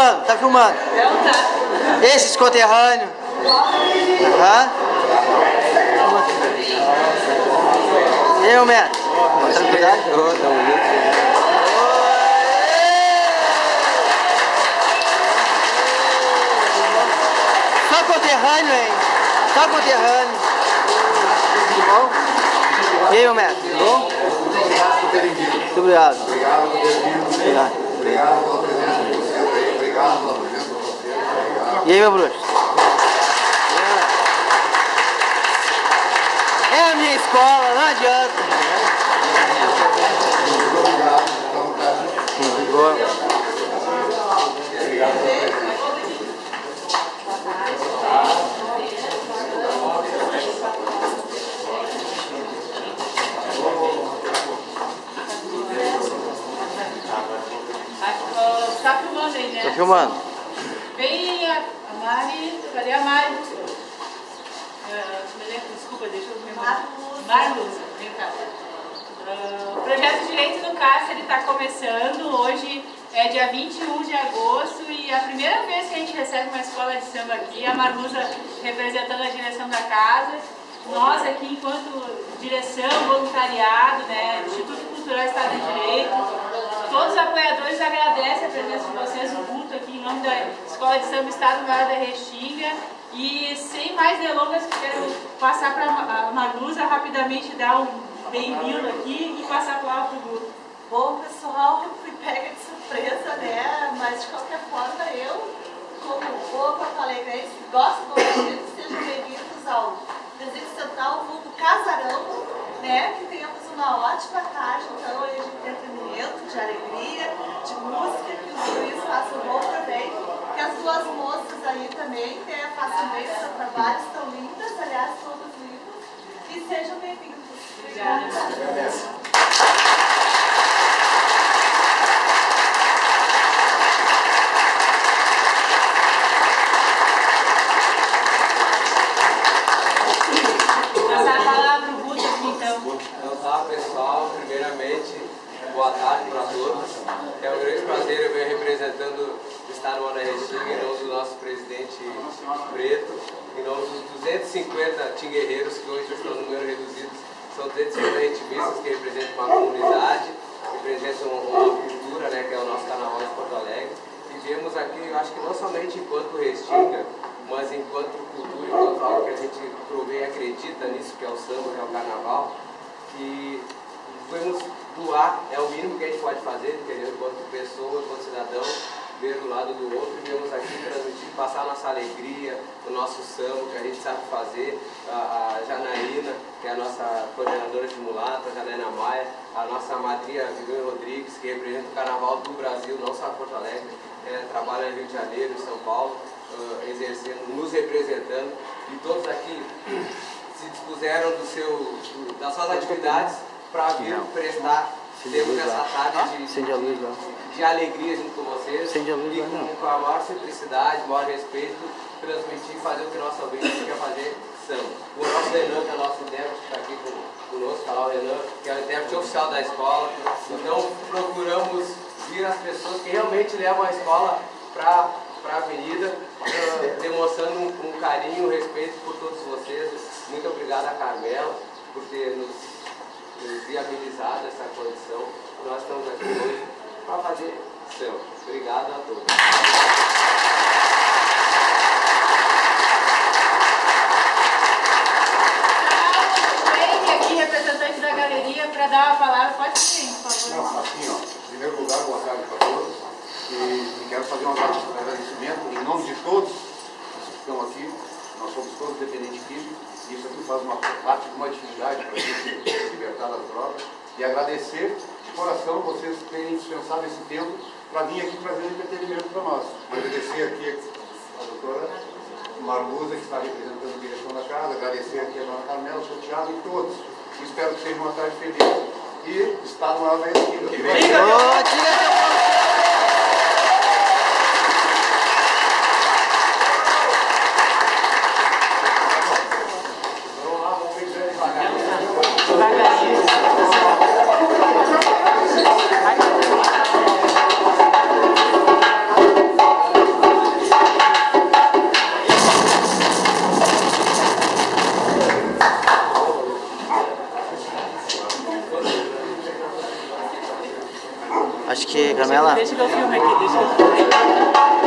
filmando, tá filmando. Esses conterrâneos. Aham. E aí, Homero? Tranquilidade? Só conterrâneo, hein? Só conterrâneo. Tudo bom? E aí, Homero? Tudo bom? Muito obrigado. Obrigado por ter vindo. Obrigado. Obrigado pela presença de vocês. Obrigado pela presença de vocês. E aí, meu bruxo? É a minha escola, não adianta. Obrigado. Filmando. Vem a, a Mari. Cadê a Mari? Ah, desculpa, deixa eu me Marluza, vem cá. Ah, o projeto Direito no Cárcere está começando. Hoje é dia 21 de agosto e é a primeira vez que a gente recebe uma escola de samba aqui. A Marluza representando a direção da casa. Nós aqui, enquanto direção, voluntariado, né, Instituto Cultural Estado de Direito, Todos os apoiadores agradecem a presença de vocês no culto aqui em nome da Escola de Samba Estado Maior da Restinga. E sem mais delongas, quero passar para a Marusa rapidamente dar um bem-vindo aqui e passar a palavra para o grupo. Bom, pessoal, fui pega de surpresa, né? Mas de qualquer forma, eu, como boa Porto Alegrense, gosto do vocês, sejam bem-vindos ao Presídio Central, vulgo Casarão, né? Que tenhamos uma ótima tarde, então, aí de entretenimento, de alegria, de música, que os juízes façam bom também, que as duas moças aí também né, façam bem o seu trabalho, estão lindas, aliás, todas lindas, e sejam bem-vindos. Obrigada. Passar a palavra para o Guto aqui, então. Então tá, pessoal, primeiramente, boa tarde para todos. É um grande prazer eu venho representando o Estado Mora Restinga em nome do nosso presidente Preto, em nome dos 250 tinguerreiros que hoje estão no número reduzido. São 250 retimistas que representam uma comunidade, representam uma cultura, né, que é o nosso carnaval de Porto Alegre. E viemos aqui, eu acho que não somente enquanto Restinga, mas enquanto cultura, enquanto algo que a gente provém acredita nisso, que é o samba, que é o carnaval, que vamos doar, é o mínimo que a gente pode fazer, entendeu? Enquanto pessoa, enquanto cidadão, ver do lado do outro viemos aqui transmitir, passar a nossa alegria, o nosso samba, que a gente sabe fazer, a, Janaína, que é a nossa coordenadora de mulata, a Janaína Maia, a nossa madrinha Viviane Rodrigues, que representa o carnaval do Brasil, não só Porto Alegre, é, trabalha em Rio de Janeiro, em São Paulo, uh, exercendo, nos representando, e todos aqui se dispuseram do seu, das suas atividades para vir prestar, temos essa tarde de, Acende a luz lá. de alegria junto com vocês Acende a luz e com, com a maior simplicidade, maior respeito, transmitir e fazer o que nossa ouvinte quer fazer samba. O nosso Renan, que é o nosso intérprete, que está aqui conosco, falar o Renan, que é o intérprete oficial da escola. Então procuramos vir as pessoas que realmente levam a escola para a avenida, eh, demonstrando um, um carinho, um respeito por todos vocês. Muito obrigado a Carmela por ter nos viabilizado essa condição. Nós estamos aqui hoje para fazer samba. Obrigado a todos. Vem aqui, representante da galeria, para dar a palavra. Pode sim, por favor. Não, assim, ó, em primeiro lugar, boa tarde para todos. E, e quero fazer um agradecimento em nome de todos que estão aqui. Nós somos todos dependentes químicos e isso aqui faz uma parte de uma atividade para a gente se libertar das drogas. E agradecer de coração vocês terem dispensado esse tempo para vir aqui trazer entretenimento para nós. Agradecer aqui a doutora Marluza, que está representando a direção da casa, agradecer aqui a dona Carmela, o seu Thiago e todos. Espero que seja uma tarde feliz. E está no maior da esquina. Aqui, Carmela. Deixa que eu filme aqui, deixa eu.